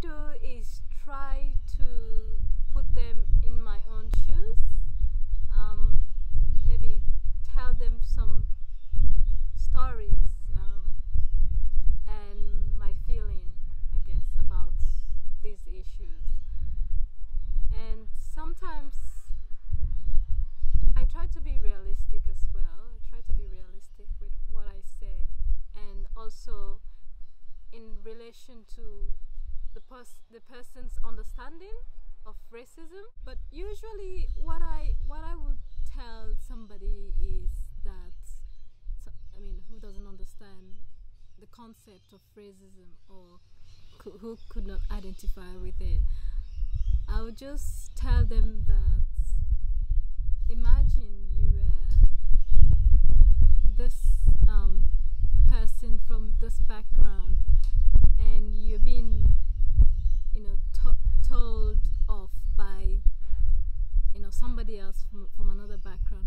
do is try to put them in my own shoes. Um, maybe tell them some stories um, and my feeling, I guess, about these issues. And sometimes I try to be realistic as well. I try to be realistic with what I say, and also in relation to the pers- the person's understanding of racism. But usually, what I what I would tell somebody is that I mean, who doesn't understand the concept of racism or cou- who could not identify with it, I would just tell them that imagine you were this um, person from this background and you're being you know to- told off by you know somebody else from, from another background